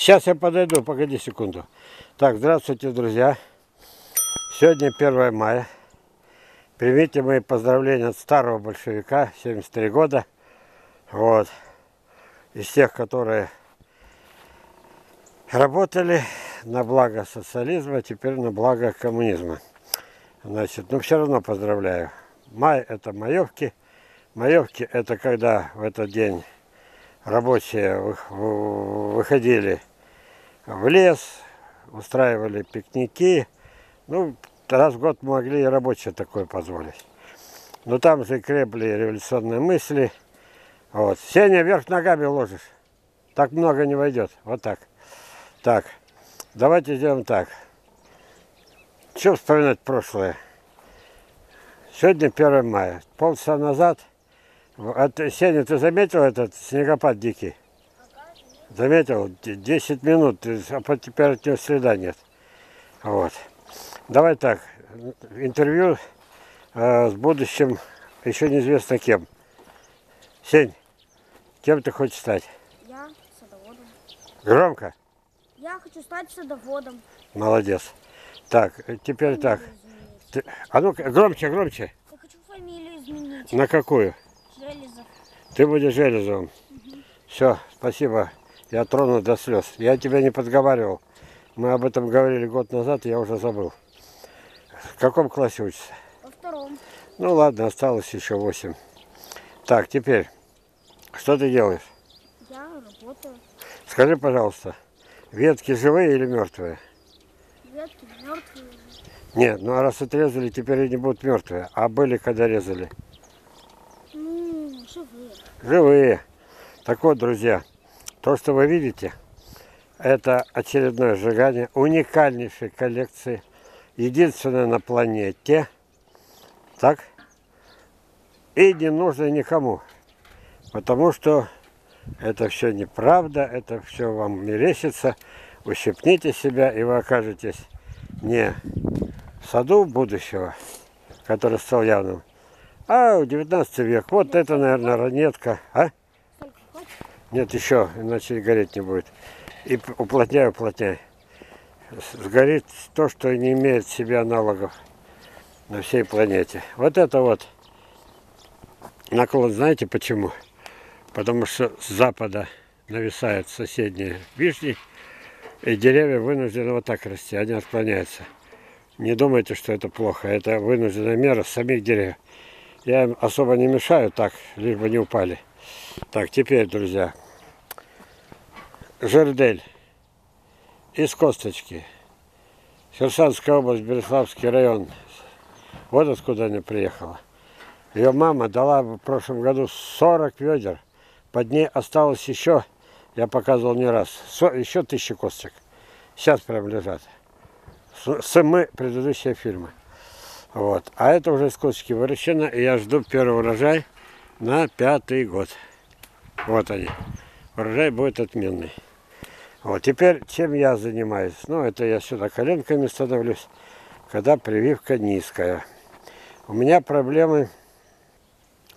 Сейчас я подойду, погоди секунду. Так, здравствуйте, друзья. Сегодня 1 мая. Примите мои поздравления от старого большевика, 73 года. Вот. Из тех, которые работали на благо социализма, теперь на благо коммунизма. Значит, ну все равно поздравляю. Май это маевки. Маевки это когда в этот день рабочие выходили в лес, устраивали пикники. Ну, раз в год могли и рабочие такое позволить. Но там же крепли революционные мысли. Вот. Сеня вверх ногами ложишь. Так много не войдет. Вот так. Так. Давайте сделаем так. Что вспоминать прошлое? Сегодня 1 мая. Полчаса назад. Это, Сеня, ты заметил этот снегопад дикий? Заметил? 10 минут, а теперь от него следа нет. Вот. Давай так. Интервью э, с будущим, еще неизвестно кем. Сень, кем ты хочешь стать? Я садоводом. Громко? Я хочу стать садоводом. Молодец. Так, теперь так. Ты, а ну громче, громче. Я хочу фамилию изменить. На какую? Железов. Ты будешь Железовым. Угу. Все, спасибо. Я тронут до слез. Я тебя не подговаривал. Мы об этом говорили год назад, я уже забыл. В каком классе учишься? Во втором. Ну ладно, осталось еще восемь. Так, теперь, что ты делаешь? Я работаю. Скажи, пожалуйста, ветки живые или мертвые? Ветки мертвые. Нет, ну а раз отрезали, теперь они будут мертвые. А были, когда резали? Ну, живые. Живые. Так вот, друзья, то, что вы видите, это очередное сжигание уникальнейшей коллекции, единственное на планете, так, и не нужно никому, потому что это все неправда, это все вам мерещится, ущипните себя, и вы окажетесь не в саду будущего, который стал явным, а в 19 век. Вот это, наверное, ранетка, а? Нет, еще, иначе гореть не будет. И уплотняй, уплотняй. Сгорит то, что не имеет в себе аналогов на всей планете. Вот это вот наклон, знаете почему? Потому что с запада нависают соседние вишни, и деревья вынуждены вот так расти, они отклоняются. Не думайте, что это плохо, это вынужденная мера самих деревьев. Я им особо не мешаю так, лишь бы не упали. Так, теперь, друзья, жердель из косточки. Херсонская область, Береславский район. Вот откуда она приехала. Ее мама дала в прошлом году 40 ведер. Под ней осталось еще, я показывал не раз, еще тысячи косточек. Сейчас прям лежат. С мы предыдущие фильмы. Вот. А это уже из косточки выращено, и я жду первый урожай на пятый год. Вот они. Урожай будет отменный. Вот теперь чем я занимаюсь? Ну, это я сюда коленками становлюсь, когда прививка низкая. У меня проблемы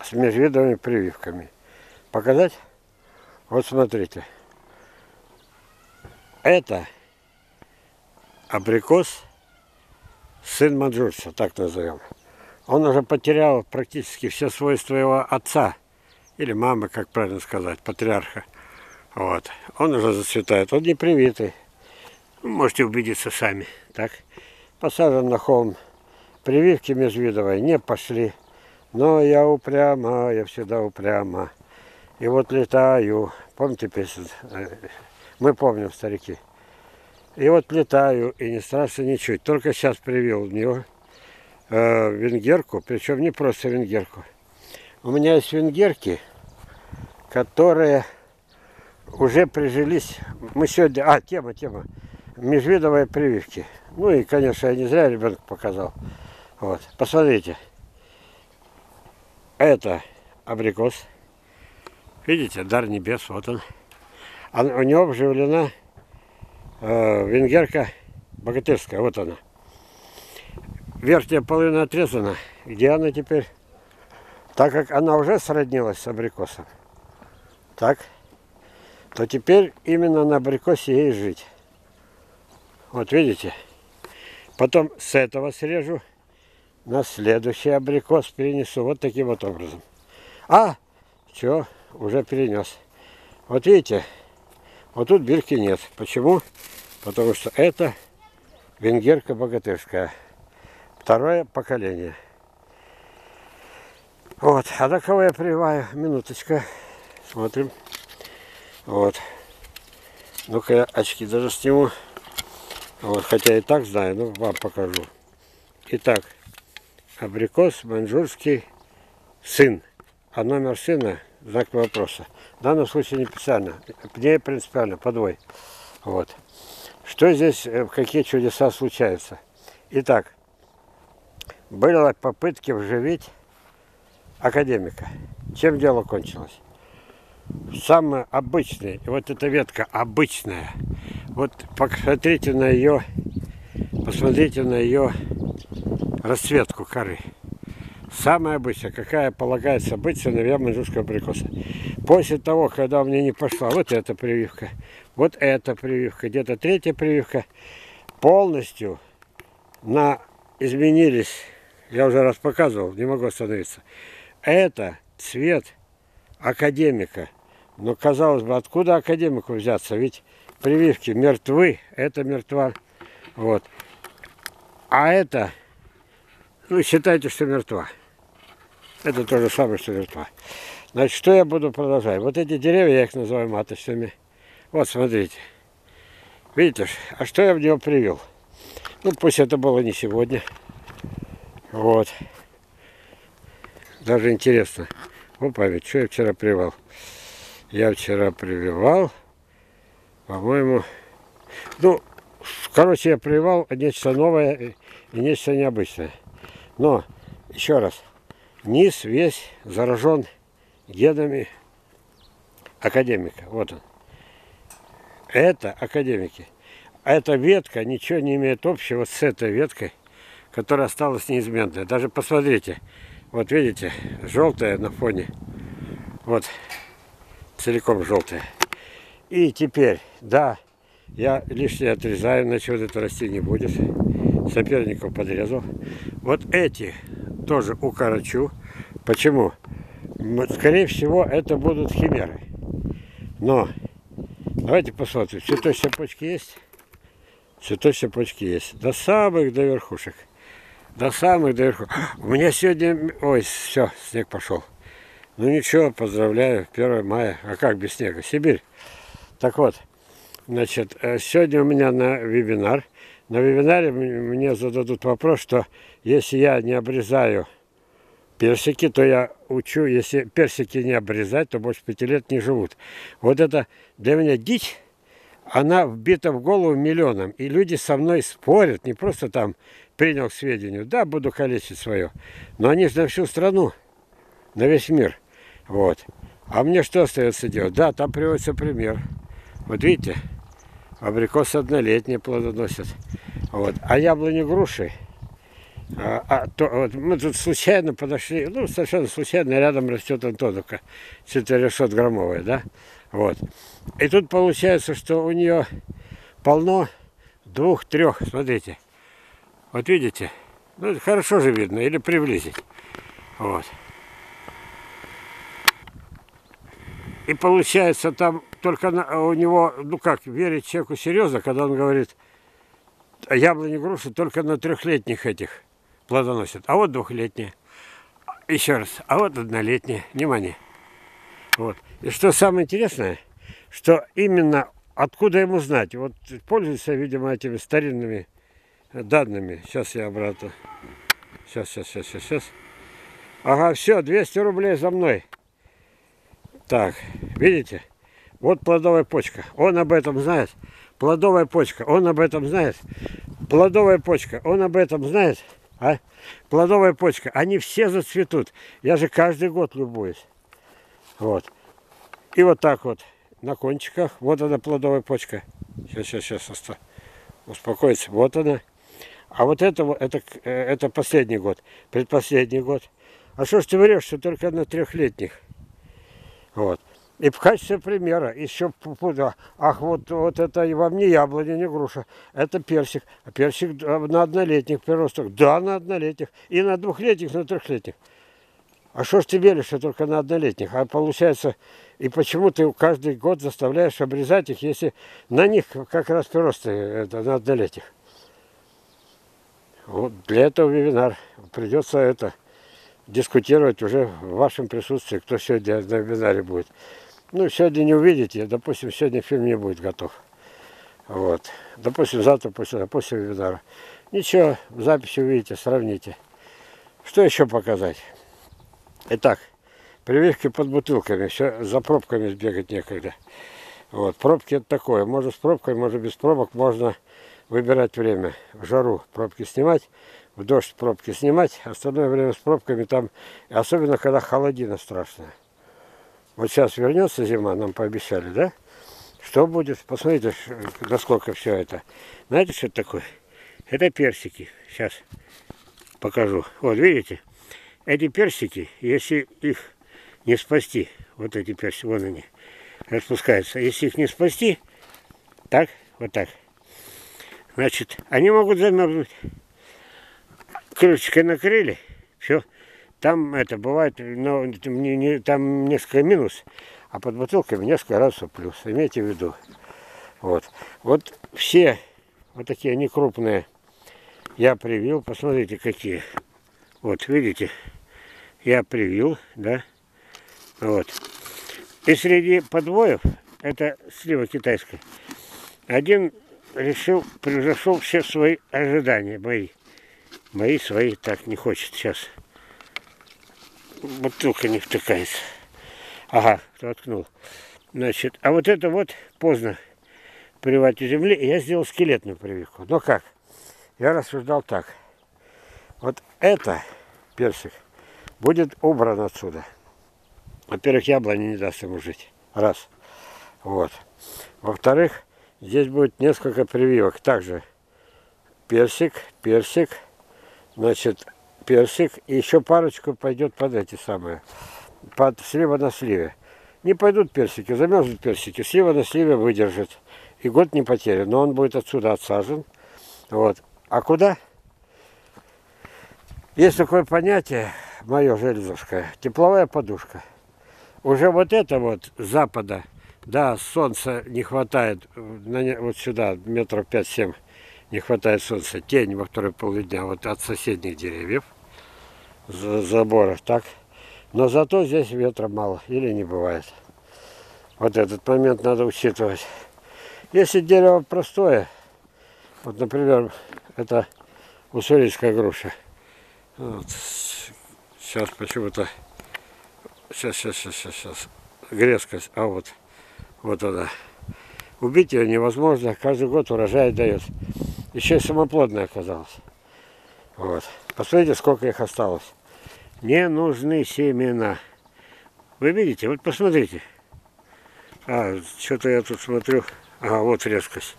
с межвидовыми прививками. Показать? Вот смотрите. Это абрикос сын Маджурса, так назовем. Он уже потерял практически все свойства его отца, или мамы, как правильно сказать, патриарха. Вот. Он уже зацветает. Он не привитый. Можете убедиться сами. Так. Посажен на холм. Прививки межвидовой не пошли. Но я упряма, я всегда упряма. И вот летаю. Помните песню? Мы помним, старики. И вот летаю, и не страшно ничуть. Только сейчас привел в него э, венгерку, причем не просто венгерку. У меня есть венгерки, которые уже прижились. Мы сегодня... А, тема, тема. Межвидовые прививки. Ну и, конечно, я не зря ребенку показал. Вот, посмотрите. Это абрикос. Видите, дар небес, вот он. А у него вживлена э, венгерка богатырская, вот она. Верхняя половина отрезана. Где она теперь? Так как она уже сроднилась с абрикосом. Так. то теперь именно на абрикосе ей жить. Вот видите? Потом с этого срежу, на следующий абрикос перенесу вот таким вот образом. А, что, уже перенес. Вот видите, вот тут бирки нет. Почему? Потому что это венгерка богатырская. Второе поколение. Вот, а до кого я прививаю? Минуточка. Смотрим. Вот. Ну-ка я очки даже сниму. Вот, хотя и так знаю, но вам покажу. Итак, абрикос маньчжурский сын. А номер сына знак вопроса. В данном случае не специально, не принципиально, подвой. Вот. Что здесь, э, какие чудеса случаются? Итак, были попытки вживить академика. Чем дело кончилось? Самое обычное, вот эта ветка обычная. Вот посмотрите на ее, посмотрите на ее расцветку коры. Самая обычная, какая полагается быть сыновьям маньчжурского абрикоса. После того, когда у меня не пошла вот эта прививка, вот эта прививка, где-то третья прививка, полностью на изменились, я уже раз показывал, не могу остановиться. Это цвет академика. Но, казалось бы, откуда академику взяться? Ведь прививки мертвы, это мертва. Вот. А это, ну, считайте, что мертва. Это то же самое, что мертва. Значит, что я буду продолжать? Вот эти деревья, я их называю маточными. Вот, смотрите. Видите, а что я в него привел? Ну, пусть это было не сегодня. Вот. Даже интересно. Опа, ведь что я вчера привел? Я вчера прививал, по-моему, ну, короче, я прививал нечто новое и нечто необычное. Но, еще раз, низ весь заражен генами академика. Вот он. Это академики. А эта ветка ничего не имеет общего с этой веткой, которая осталась неизменной. Даже посмотрите, вот видите, желтая на фоне. Вот, целиком желтая. И теперь, да, я лишнее отрезаю, иначе вот это расти не будет. Соперников подрезал. Вот эти тоже укорочу. Почему? Скорее всего, это будут химеры. Но, давайте посмотрим, цветочные почки есть? Цветочные почки есть. До самых, до верхушек. До самых, до верхушек. У меня сегодня... Ой, все, снег пошел. Ну ничего, поздравляю, 1 мая. А как без снега? Сибирь. Так вот, значит, э, сегодня у меня на вебинар. На вебинаре мне зададут вопрос, что если я не обрезаю персики, то я учу, если персики не обрезать, то больше пяти лет не живут. Вот это для меня дичь, она вбита в голову миллионам. И люди со мной спорят, не просто там принял к сведению, да, буду калечить свое, но они же на всю страну, на весь мир. Вот. А мне что остается делать? Да, там приводится пример. Вот видите, абрикос однолетние плодоносят. Вот. А яблони груши, а, а, то, вот, мы тут случайно подошли, ну, совершенно случайно, рядом растет антоновка, 400 граммовая, да? Вот. И тут получается, что у нее полно двух-трех, смотрите. Вот видите? Ну, хорошо же видно, или приблизить. Вот. И получается, там только у него, ну как, верить человеку серьезно, когда он говорит, яблони груши только на трехлетних этих плодоносят. А вот двухлетние. Еще раз. А вот однолетние. Внимание. Вот. И что самое интересное, что именно откуда ему знать? Вот пользуется, видимо, этими старинными данными. Сейчас я обратно. Сейчас, сейчас, сейчас, сейчас. Ага, все, 200 рублей за мной. Так, видите? Вот плодовая почка. Он об этом знает. Плодовая почка. Он об этом знает. Плодовая почка. Он об этом знает. А? Плодовая почка. Они все зацветут. Я же каждый год любуюсь. Вот. И вот так вот на кончиках. Вот она плодовая почка. Сейчас, сейчас, сейчас. Успокоиться. Вот она. А вот это, это, э, это последний год. Предпоследний год. А что ж ты врешь, что только на трехлетних? Вот. И в качестве примера еще пу- пу- да, ах, вот, вот это и вам не яблоня, не груша, это персик. А персик да, на однолетних приростах. Да, на однолетних. И на двухлетних, на трехлетних. А что ж тебе лишь только на однолетних? А получается, и почему ты каждый год заставляешь обрезать их, если на них как раз приросты это, на однолетних? Вот для этого вебинар. Придется это дискутировать уже в вашем присутствии, кто сегодня на вебинаре будет. Ну, сегодня не увидите, допустим, сегодня фильм не будет готов. Вот. Допустим, завтра, после, после вебинара. Ничего, в записи увидите, сравните. Что еще показать? Итак, прививки под бутылками. Все, за пробками сбегать некогда. Вот, пробки это такое. Можно с пробкой, можно без пробок. Можно выбирать время. В жару пробки снимать, в дождь пробки снимать. Остальное время с пробками там, особенно когда холодина страшная. Вот сейчас вернется зима, нам пообещали, да? Что будет? Посмотрите, насколько все это. Знаете, что это такое? Это персики. Сейчас покажу. Вот, видите? Эти персики, если их не спасти, вот эти персики, вон они, распускаются. Если их не спасти, так, вот так, значит, они могут замерзнуть. Крышечкой накрыли, все. Там это бывает, но не- не- там несколько минус, а под бутылками несколько градусов плюс. Имейте в виду. Вот. Вот все вот такие они крупные я привил. Посмотрите, какие. Вот, видите? Я привил, да? Вот. И среди подвоев, это слива китайская, один решил, превзошел все свои ожидания, мои. Мои свои так не хочет сейчас. Бутылка не втыкается. Ага, воткнул. Значит, а вот это вот поздно прививать у земли, я сделал скелетную прививку. Но как? Я рассуждал так. Вот это персик будет убран отсюда. Во-первых, яблони не даст ему жить. Раз. Вот. Во-вторых, здесь будет несколько прививок. Также персик, персик, значит, персик. И еще парочку пойдет под эти самые. Под слива на сливе. Не пойдут персики, замерзнут персики. Слива на сливе выдержит. И год не потерян. Но он будет отсюда отсажен. Вот. А куда? Есть такое понятие, мое железовское, тепловая подушка. Уже вот это вот с запада, да, солнца не хватает, вот сюда, метров 5-7 не хватает солнца, тень во второй полудня вот от соседних деревьев, за- заборов, так. Но зато здесь ветра мало или не бывает. Вот этот момент надо учитывать. Если дерево простое, вот, например, это уссурийская груша. Вот. Сейчас почему-то... Сейчас, сейчас, сейчас, сейчас, сейчас. Грезкость. А вот. Вот она. Убить ее невозможно. Каждый год урожай дает. Еще и самоплодная оказалась. Вот. Посмотрите, сколько их осталось. Не нужны семена. Вы видите? Вот посмотрите. А, что-то я тут смотрю. А, вот резкость.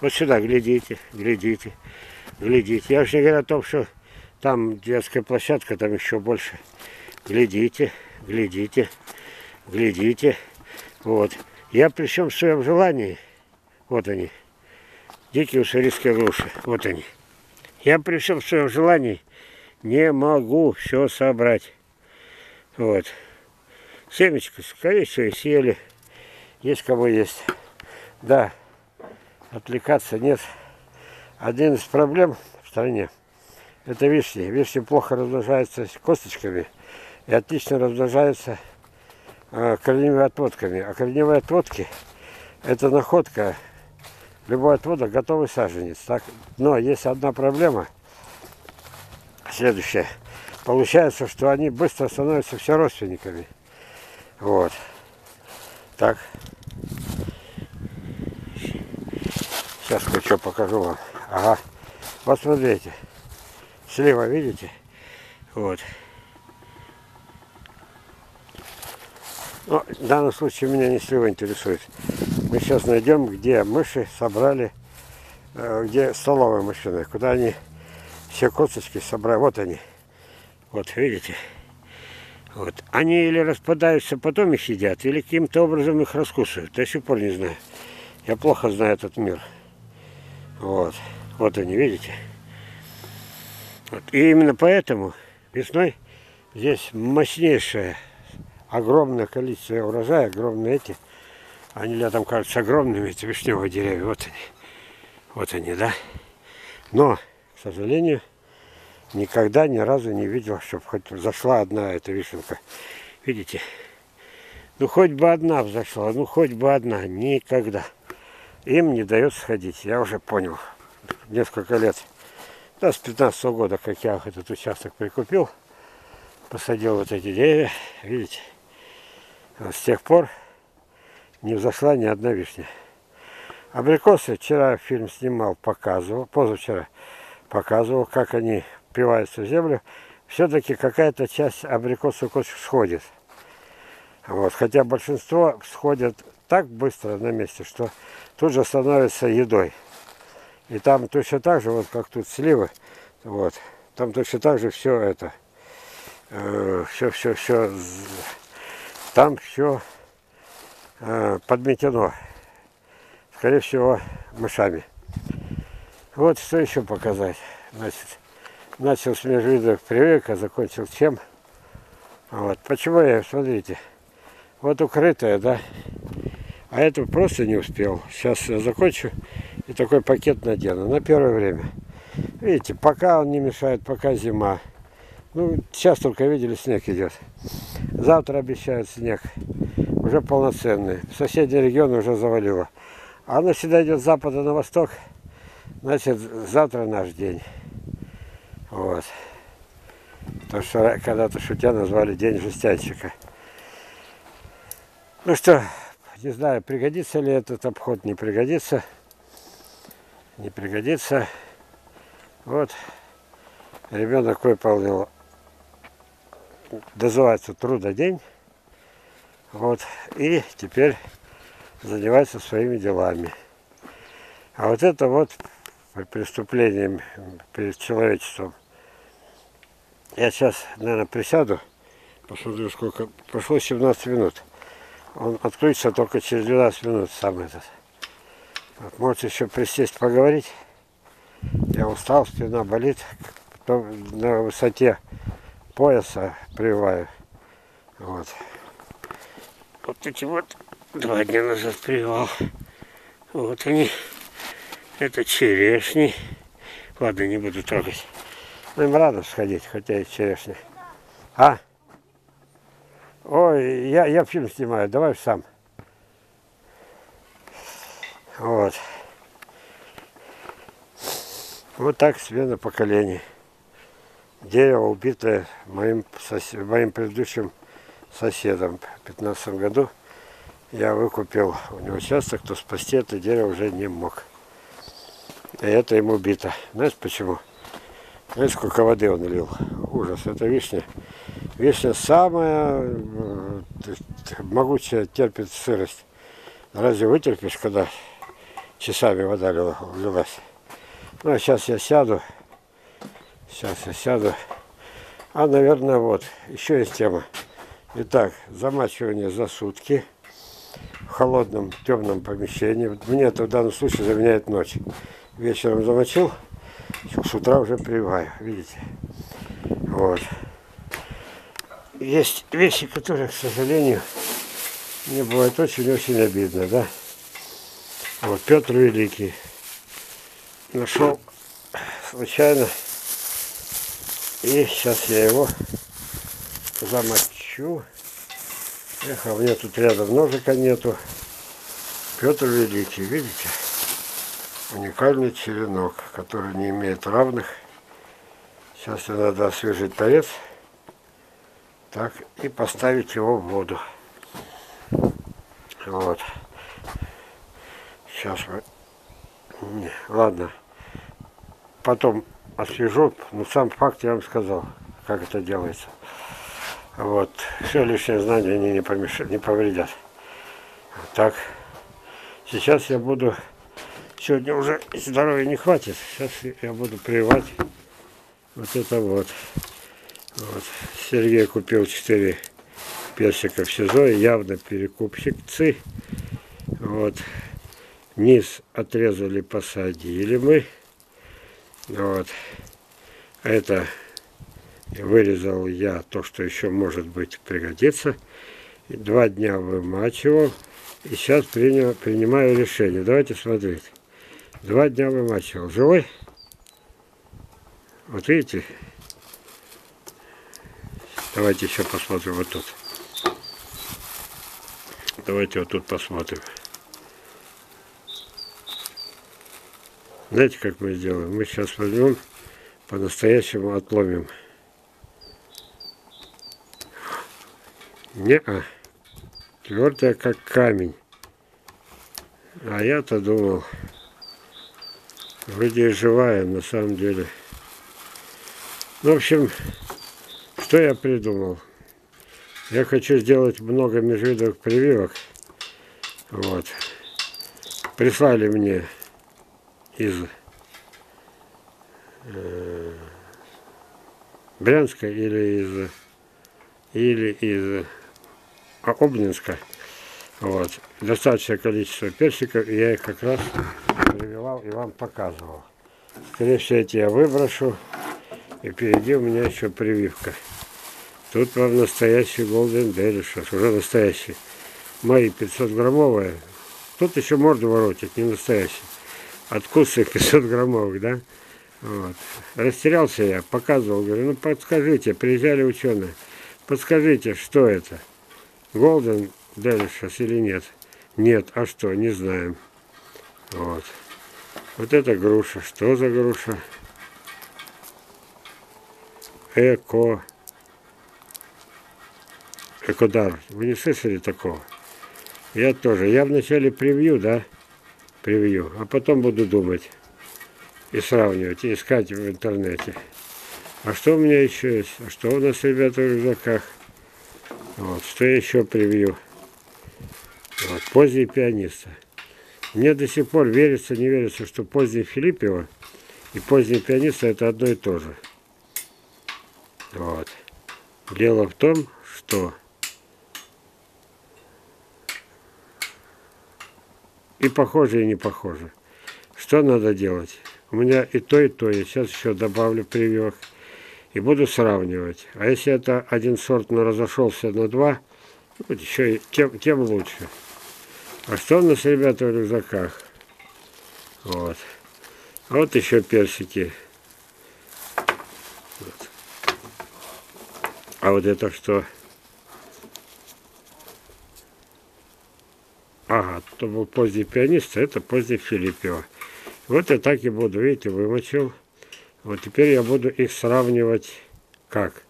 Вот сюда глядите, глядите, глядите. Я вообще говорю о том, что там детская площадка, там еще больше. Глядите, глядите, глядите. Вот. Я при всем своем желании, вот они, дикие уссурийские груши, вот они. Я при всем своем желании не могу все собрать. Вот. Семечко, скорее всего, и съели. Есть кому есть. Да, отвлекаться нет. Один из проблем в стране – это вишни. Вишни плохо размножаются косточками и отлично размножаются э, корневыми отводками. А корневые отводки – это находка любой отводок готовый саженец. Так? Но есть одна проблема. Следующая. Получается, что они быстро становятся все родственниками. Вот. Так. Сейчас кое-что покажу вам. Ага. Вот смотрите. Слева, видите? Вот. Ну, в данном случае меня не слева интересует. Мы сейчас найдем, где мыши собрали, э, где столовые машины, куда они все косточки собрали. Вот они. Вот, видите? Вот. Они или распадаются, потом их едят, или каким-то образом их раскусывают. До сих пор не знаю. Я плохо знаю этот мир. Вот. Вот они, видите? Вот. И именно поэтому весной здесь мощнейшее, огромное количество урожая, огромные эти. Они летом кажутся огромными, эти вишневые деревья. Вот они. Вот они, да? Но, к сожалению, никогда ни разу не видел, чтобы хоть зашла одна эта вишенка. Видите? Ну, хоть бы одна взошла, ну, хоть бы одна. Никогда. Им не дает сходить, я уже понял. Несколько лет, да, с 15 -го года, как я этот участок прикупил, посадил вот эти деревья, видите? Вот с тех пор не взошла ни одна вишня. Абрикосы вчера фильм снимал, показывал, позавчера показывал, как они впиваются в землю, все-таки какая-то часть абрикосовых кочек сходит. Вот, хотя большинство сходят так быстро на месте, что тут же становится едой. И там точно так же, вот как тут сливы, вот, там точно так же все это, э, все, все, все, там все подметено, скорее всего, мышами. Вот что еще показать. Значит, начал с межвидовых прививок, а закончил чем? Вот. Почему я, смотрите, вот укрытая, да, а это просто не успел. Сейчас я закончу и такой пакет надену на первое время. Видите, пока он не мешает, пока зима. Ну, сейчас только видели, снег идет. Завтра обещают снег. Уже полноценный. Соседний регион уже завалило. А оно всегда идет с запада на восток. Значит, завтра наш день. Вот. То, что когда-то шутя назвали День жестянщика. Ну что, не знаю, пригодится ли этот обход, не пригодится. Не пригодится. Вот. Ребенок выполнил, называется трудодень. Вот. И теперь занимается своими делами. А вот это вот преступлением перед человечеством я сейчас, наверное, присяду, посмотрю, сколько. Прошло 17 минут. Он откроется только через 12 минут сам этот. Вот, можете еще присесть поговорить. Я устал, спина болит. Потом на высоте пояса прививаю. Вот. Вот эти вот два дня назад прививал. Вот они. Это черешни. Ладно, не буду трогать. Ну, им рано сходить, хотя и черешня. А? Ой, я, я фильм снимаю, давай сам. Вот. Вот так смена поколений. Дерево, убитое моим, сосед, моим предыдущим соседом в 15 году. Я выкупил у него участок, то спасти это дерево уже не мог. И это ему убито. Знаешь почему? Знаешь, сколько воды он лил? Ужас, это вишня. Вишня самая э, могучая, терпит сырость. Разве вытерпишь, когда часами вода лилась? Ну, а сейчас я сяду. Сейчас я сяду. А, наверное, вот. Еще есть тема. Итак, замачивание за сутки в холодном, темном помещении. Мне это в данном случае заменяет ночь. Вечером замочил, с утра уже прививаю, видите. Вот. Есть вещи, которые, к сожалению, мне бывает очень-очень обидно, да. Вот Петр Великий нашел случайно. И сейчас я его замочу. Эх, а у меня тут рядом ножика нету. Петр Великий, видите? уникальный черенок, который не имеет равных. Сейчас мне надо освежить торец. Так, и поставить его в воду. Вот. Сейчас мы... Не, ладно. Потом освежу, но сам факт я вам сказал, как это делается. Вот. Все лишние знания они не, помешают, не повредят. Так. Сейчас я буду Сегодня уже здоровья не хватит. Сейчас я буду прививать вот это вот. вот. Сергей купил 4 персика в СИЗО, явно перекупщицы. Вот. Низ отрезали, посадили мы. Вот. Это вырезал я то, что еще может быть пригодится. Два дня вымачивал. И сейчас принял, принимаю решение. Давайте смотреть. Два дня вымачивал. Живой? Вот видите? Давайте еще посмотрим вот тут. Давайте вот тут посмотрим. Знаете, как мы сделаем? Мы сейчас возьмем, по-настоящему отломим. Не-а. Твердая, как камень. А я-то думал, вроде живая, на самом деле. Ну, в общем, что я придумал? Я хочу сделать много межвидовых прививок. Вот. Прислали мне из э, Брянска или из или из Обнинска. Вот. Достаточное количество персиков, и я их как раз прививал и вам показывал. Скорее всего, эти я выброшу. И впереди у меня еще прививка. Тут вам настоящий Golden Delicious, уже настоящий. Мои 500 граммовые. Тут еще морду воротит, не настоящий. Откус их 500 граммовых, да? Вот. Растерялся я, показывал, говорю, ну подскажите, приезжали ученые, подскажите, что это? Golden Delicious или нет? Нет, а что, не знаем. Вот. Вот это груша. Что за груша? Эко. Экодар. Вы не слышали такого? Я тоже. Я вначале превью, да? Превью. А потом буду думать. И сравнивать. И искать в интернете. А что у меня еще есть? А что у нас, ребята, в рюкзаках? Вот. Что еще превью? Вот. Поздний пианиста. Мне до сих пор верится, не верится, что поздний Филиппева и поздний пианиста это одно и то же. Вот. Дело в том, что и похоже, и не похоже. Что надо делать? У меня и то, и то. Я сейчас еще добавлю прививок. И буду сравнивать. А если это один сорт, но разошелся на два, вот еще и тем, тем лучше. А что у нас, ребята, в рюкзаках? Вот. А вот еще персики. А вот это что? Ага, то был поздний пианист, а это поздний Филиппева. Вот я так и буду, видите, вымочил. Вот теперь я буду их сравнивать как?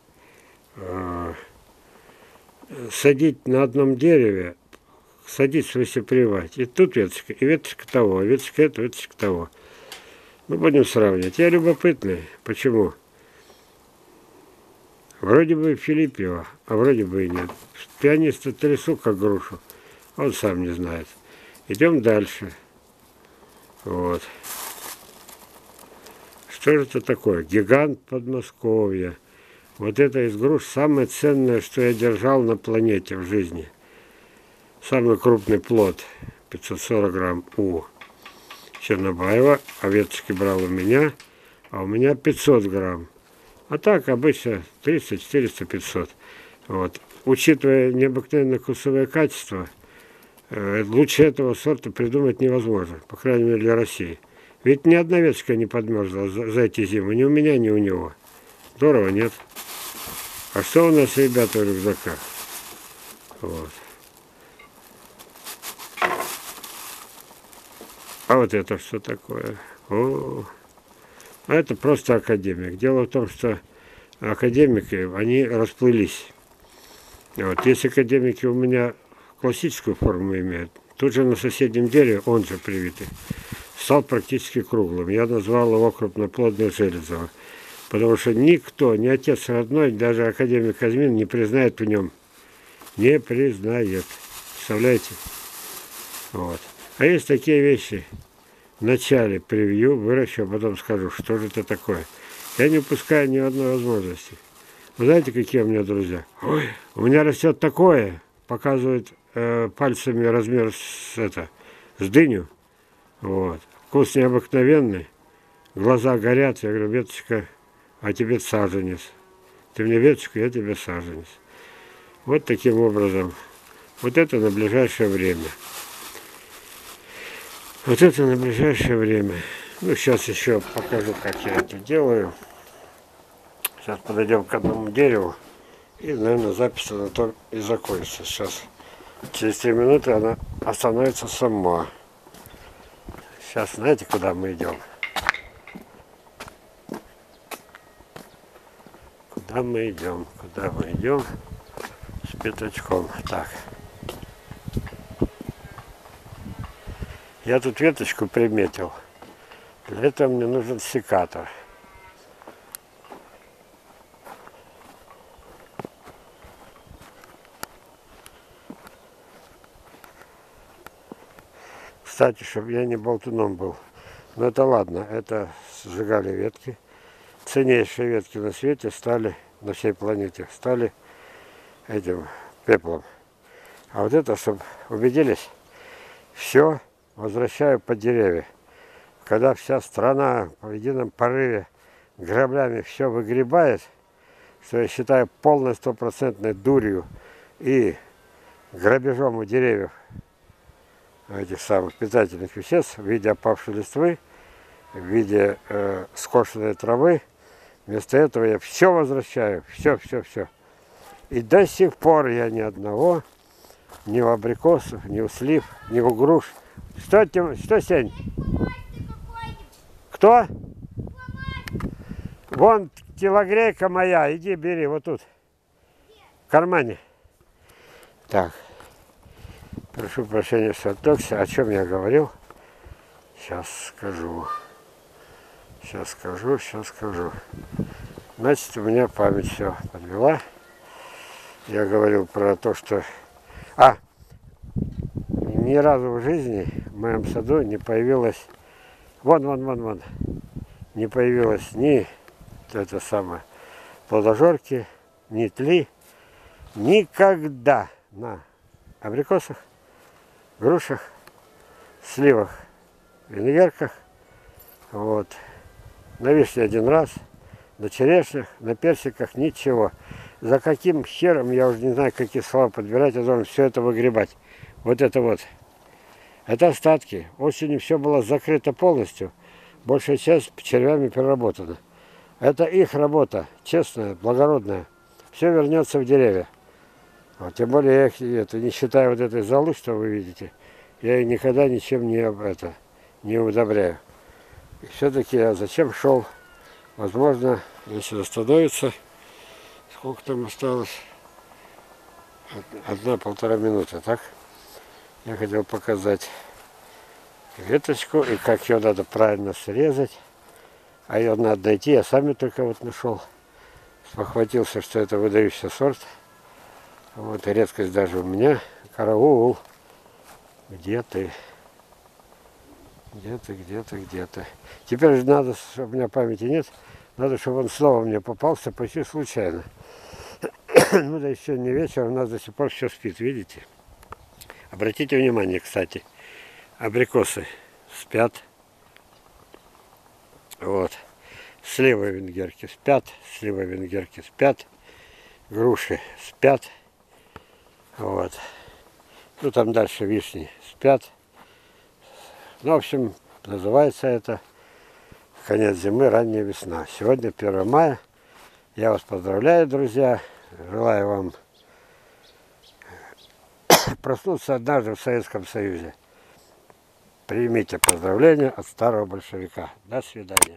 А, садить на одном дереве, садить, в смысле, прививать. И тут веточка, и веточка того, а веточка это, веточка того. Мы будем сравнивать. Я любопытный. Почему? Вроде бы Филиппева, а вроде бы и нет. Пианиста трясу, как грушу. Он сам не знает. Идем дальше. Вот. Что же это такое? Гигант Подмосковья. Вот это из груш самое ценное, что я держал на планете в жизни. Самый крупный плод. 540 грамм У. Чернобаева. А брал у меня. А у меня 500 грамм. А так обычно 300, 400, 500. Вот. Учитывая необыкновенное вкусовое качество, э, лучше этого сорта придумать невозможно, по крайней мере для России. Ведь ни одна веточка не подмерзла за, за эти зимы, ни у меня, ни у него. Здорово, нет? А что у нас, ребята, в рюкзаках? Вот. А вот это что такое? О, -о. А это просто академик. Дело в том, что академики, они расплылись. Вот. Если академики у меня классическую форму имеют, тут же на соседнем дереве, он же привитый, стал практически круглым. Я назвал его крупноплодное железово. Потому что никто, ни отец родной, даже академик Казмин не признает в нем. Не признает. Представляете? Вот. А есть такие вещи, вначале превью, выращу, а потом скажу, что же это такое. Я не упускаю ни одной возможности. Вы знаете, какие у меня друзья? Ой, у меня растет такое, показывает э, пальцами размер с, это, с дыню. Вот. Вкус необыкновенный. Глаза горят. Я говорю, веточка, а тебе саженец. Ты мне веточку, я тебе саженец. Вот таким образом. Вот это на ближайшее время. Вот это на ближайшее время. Ну, сейчас еще покажу, как я это делаю. Сейчас подойдем к одному дереву. И, наверное, запись на том и закончится. Сейчас через три минуты она остановится сама. Сейчас знаете, куда мы идем? Куда мы идем? Куда мы идем? С пятачком. Так. Я тут веточку приметил. Для этого мне нужен секатор. Кстати, чтобы я не болтуном был. Но это ладно, это сжигали ветки. Ценнейшие ветки на свете стали, на всей планете, стали этим пеплом. А вот это, чтобы убедились, все возвращаю под деревья. Когда вся страна в едином порыве граблями все выгребает, что я считаю полной стопроцентной дурью и грабежом у деревьев этих самых питательных веществ в виде опавшей листвы, в виде э, скошенной травы. Вместо этого я все возвращаю, все, все, все. И до сих пор я ни одного, ни у абрикосов, ни у слив, ни у груш. Что, Тим, что Сень? Кто? Вон телогрейка моя, иди бери, вот тут. В кармане. Так. Прошу прощения, что отвлекся. О чем я говорил? Сейчас скажу. Сейчас скажу, сейчас скажу. Значит, у меня память все подвела. Я говорил про то, что... А! Ни разу в жизни в моем саду не появилось... Вон, вон, вон, вон. Не появилось ни это самое плодожорки, ни тли. Никогда на абрикосах грушах, сливах, венгерках. Вот. На вишне один раз, на черешнях, на персиках ничего. За каким хером, я уже не знаю, какие слова подбирать, я должен все это выгребать. Вот это вот. Это остатки. Осенью все было закрыто полностью. Большая часть червями переработана. Это их работа, честная, благородная. Все вернется в деревья. Вот, тем более я это, не считая вот этой золы, что вы видите, я их никогда ничем не, это, не удобряю. И все-таки я зачем шел? Возможно, если остановится, сколько там осталось? Одна-полтора минуты, так? Я хотел показать веточку и как ее надо правильно срезать. А ее надо найти, я сами только вот нашел. Спохватился, что это выдающийся сорт. Вот редкость даже у меня. Караул. Где ты? Где ты, где ты, где ты? Теперь же надо, у меня памяти нет, надо, чтобы он снова мне попался почти случайно. ну да еще не вечер, у нас до сих пор все спит, видите? Обратите внимание, кстати, абрикосы спят. Вот. Сливы венгерки спят, сливы венгерки спят, груши спят. Вот. Ну, там дальше вишни спят. Ну, в общем, называется это конец зимы, ранняя весна. Сегодня 1 мая. Я вас поздравляю, друзья. Желаю вам проснуться однажды в Советском Союзе. Примите поздравления от старого большевика. До свидания.